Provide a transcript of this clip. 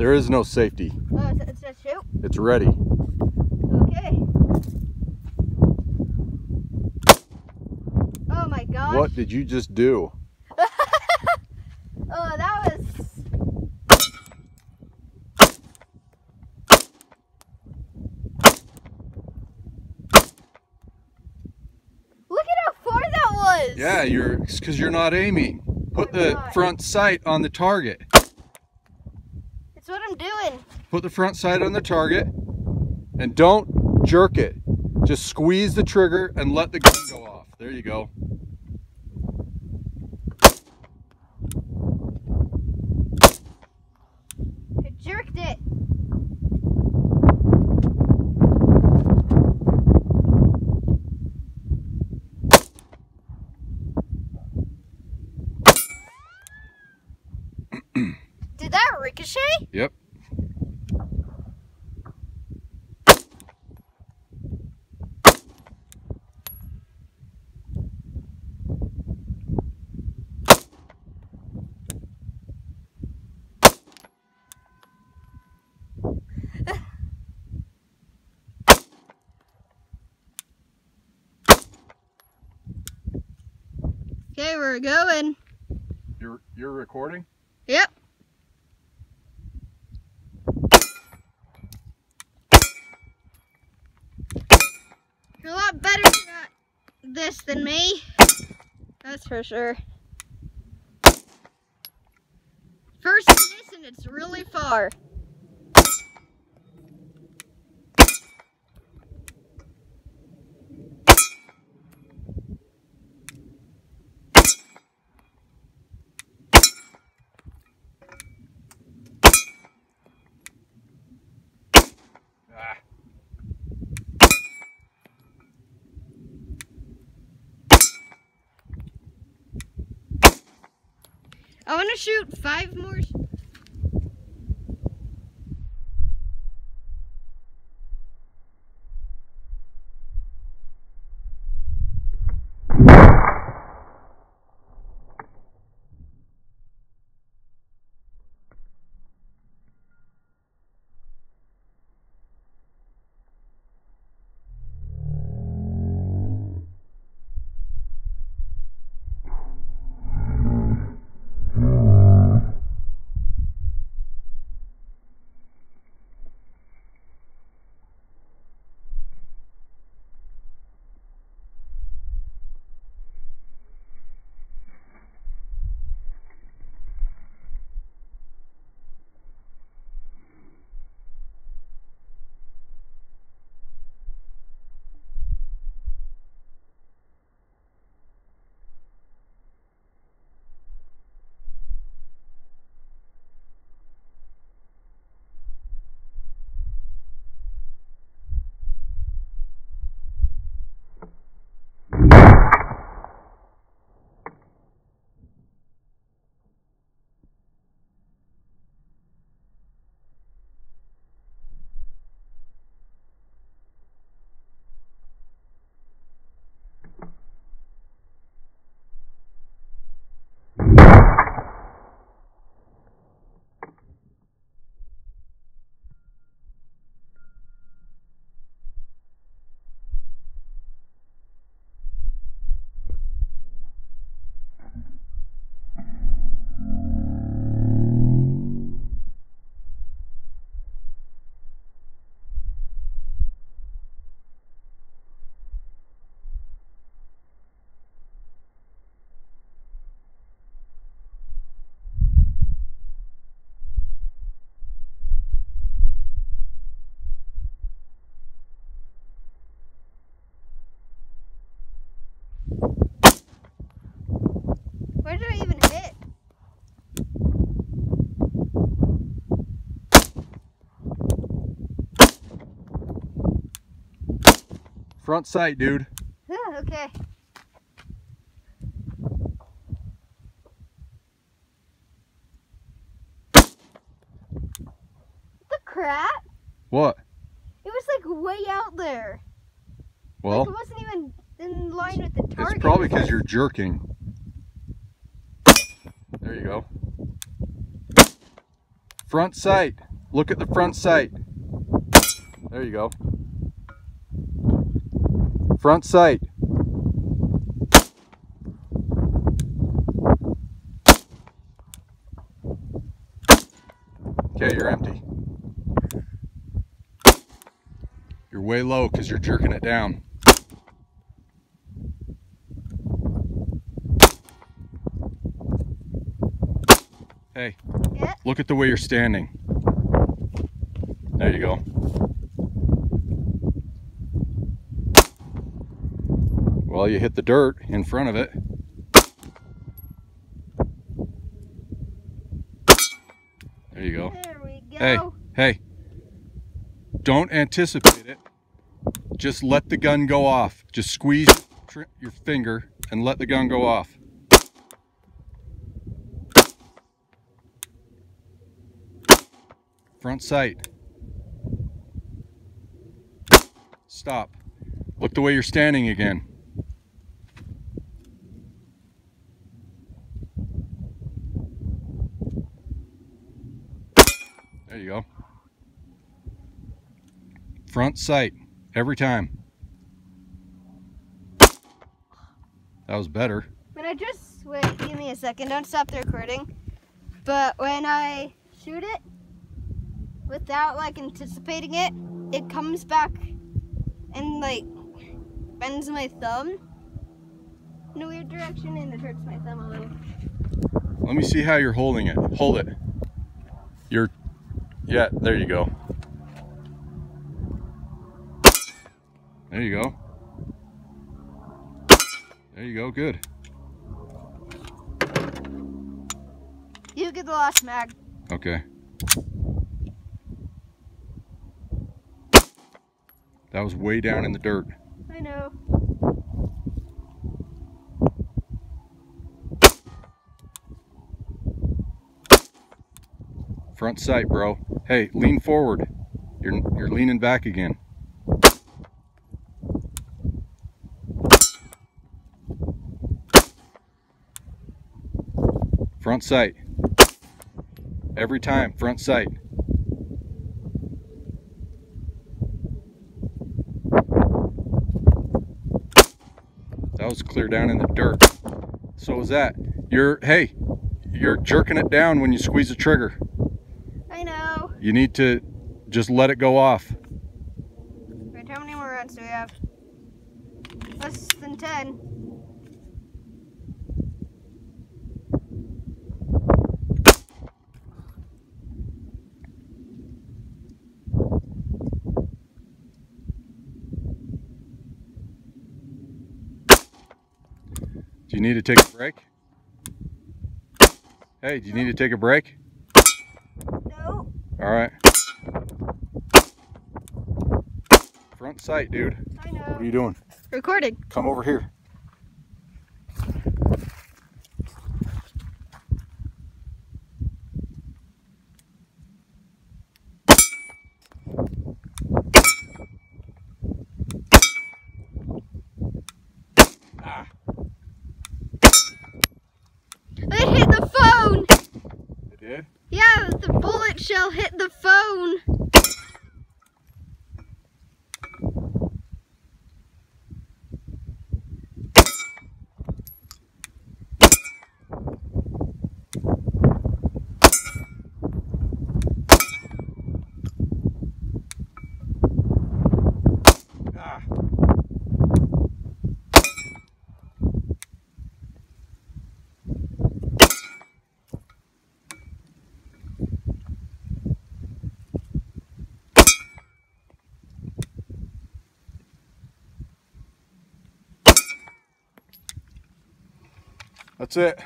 There is no safety. Oh, it's, it's shoot? It's ready. Okay. Oh my gosh. What did you just do? Oh, that was. Look at how far that was. Yeah, you're because you're not aiming. Put oh I'm the not. front sight on the target. I'm doing. Put the front sight on the target and don't jerk it. Just squeeze the trigger and let the gun go off. There you go. Jerked it. Did that ricochet? Yep. Okay, we're going. You're you're recording? Yep. You're a lot better at this than me. That's for sure. First miss and it's really far. I want to shoot five more. Where did I even hit? Front sight, dude. Okay. The crap? What? It was like way out there. Well, like it wasn't even in line with the target. it's probably because you're jerking. There you go. Front sight. Look at the front sight. There you go. Front sight. Okay, you're empty. You're way low because you're jerking it down. Hey, Yeah. look at the way you're standing. There you go. Well, you hit the dirt in front of it. There you go. There we go. Hey, hey. Don't anticipate it. Just let the gun go off. Just squeeze your finger and let the gun go off. Front sight. Stop. Look the way you're standing again. There you go. Front sight every time. That was better. When I just wait, give me a second. Don't stop the recording. But when I shoot it without like anticipating it, it comes back and like bends my thumb in a weird direction and it hurts my thumb a little. Let me see how you're holding it. Hold it. You're, yeah, there you go. There you go. There you go, good. You get the last mag. Okay. That was way down in the dirt. I know. Front sight, bro. Hey, lean forward. You're you're leaning back again. Front sight. Every time, front sight. Was clear down in the dirt. So is that. You're hey, you're jerking it down when you squeeze the trigger. I know. You need to just let it go off. Wait, how many more rounds do we have? Less than 10. You need to take a break? Hey, do you need to take a break? No. All right. Front sight, dude. I know. What are you doing? Recording. Come over here. Ah, It hit the phone! it did? Yeah, the shell hit the phone. That's it.